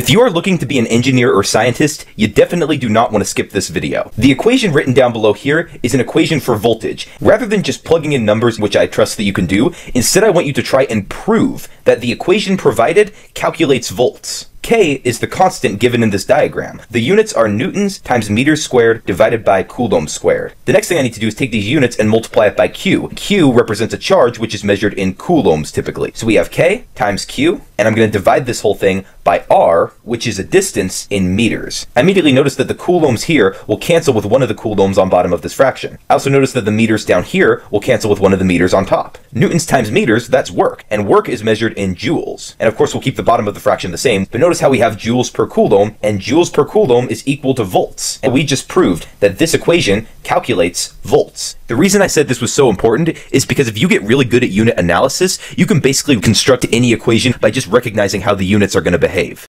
If you are looking to be an engineer or scientist, you definitely do not want to skip this video. The equation written down below here is an equation for voltage. Rather than just plugging in numbers, which I trust that you can do, instead I want you to try and prove that the equation provided calculates volts. K is the constant given in this diagram. The units are newtons times meters squared divided by coulombs squared. The next thing I need to do is take these units and multiply it by Q. Q represents a charge which is measured in coulombs typically. So we have K times Q, and I'm going to divide this whole thing by R, which is a distance in meters. I immediately notice that the coulombs here will cancel with one of the coulombs on bottom of this fraction. I also notice that the meters down here will cancel with one of the meters on top. Newtons times meters, that's work, and work is measured in joules. And of course we'll keep the bottom of the fraction the same, but notice how we have joules per coulomb, and joules per coulomb is equal to volts. And we just proved that this equation calculates volts. The reason I said this was so important is because if you get really good at unit analysis, you can basically construct any equation by just recognizing how the units are going to behave.